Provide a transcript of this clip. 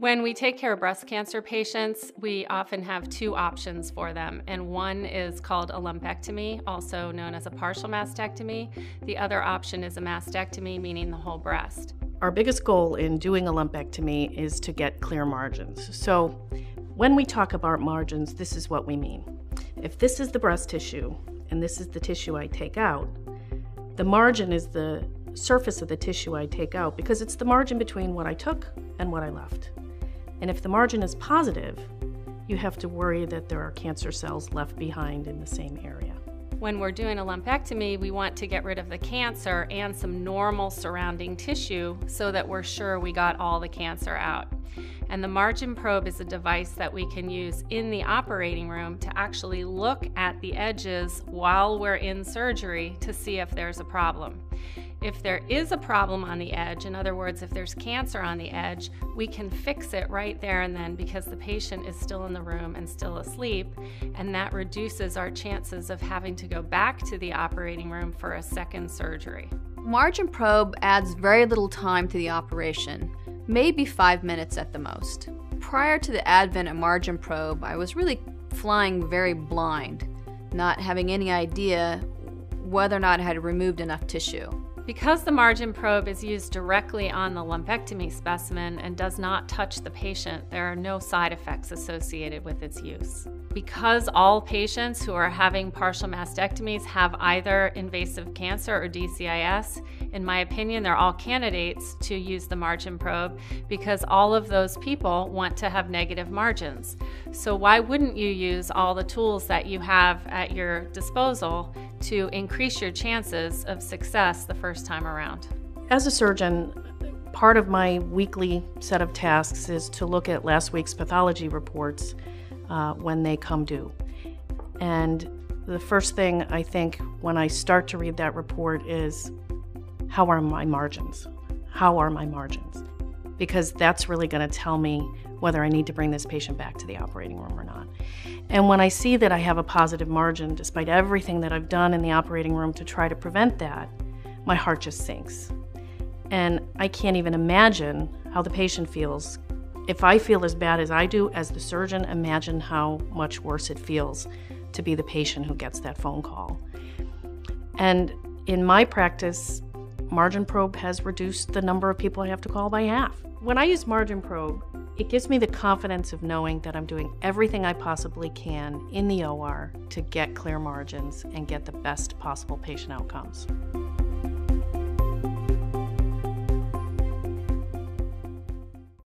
When we take care of breast cancer patients, we often have two options for them, and one is called a lumpectomy, also known as a partial mastectomy. The other option is a mastectomy, meaning the whole breast. Our biggest goal in doing a lumpectomy is to get clear margins. So, when we talk about margins, this is what we mean. If this is the breast tissue and this is the tissue I take out, the margin is the surface of the tissue I take out because it's the margin between what I took and what I left. And if the margin is positive, you have to worry that there are cancer cells left behind in the same area. When we're doing a lumpectomy, we want to get rid of the cancer and some normal surrounding tissue so that we're sure we got all the cancer out. And the margin probe is a device that we can use in the operating room to actually look at the edges while we're in surgery to see if there's a problem. If there is a problem on the edge, in other words, if there's cancer on the edge, we can fix it right there and then because the patient is still in the room and still asleep, and that reduces our chances of having to go back to the operating room for a second surgery. Margin probe adds very little time to the operation, maybe five minutes at the most. Prior to the advent of margin probe, I was really flying very blind, not having any idea whether or not I had removed enough tissue. Because the margin probe is used directly on the lumpectomy specimen and does not touch the patient, there are no side effects associated with its use. Because all patients who are having partial mastectomies have either invasive cancer or DCIS, in my opinion, they're all candidates to use the margin probe because all of those people want to have negative margins. So, why wouldn't you use all the tools that you have at your disposal to increase your chances of success the first time around. As a surgeon, part of my weekly set of tasks is to look at last week's pathology reports uh, when they come due. And the first thing I think when I start to read that report is how are my margins? How are my margins? Because that's really going to tell me whether I need to bring this patient back to the operating room or not. And when I see that I have a positive margin, despite everything that I've done in the operating room to try to prevent that, my heart just sinks. And I can't even imagine how the patient feels. If I feel as bad as I do as the surgeon, imagine how much worse it feels to be the patient who gets that phone call. And in my practice, Margin Probe has reduced the number of people I have to call by half. When I use Margin Probe, it gives me the confidence of knowing that I'm doing everything I possibly can in the OR to get clear margins and get the best possible patient outcomes.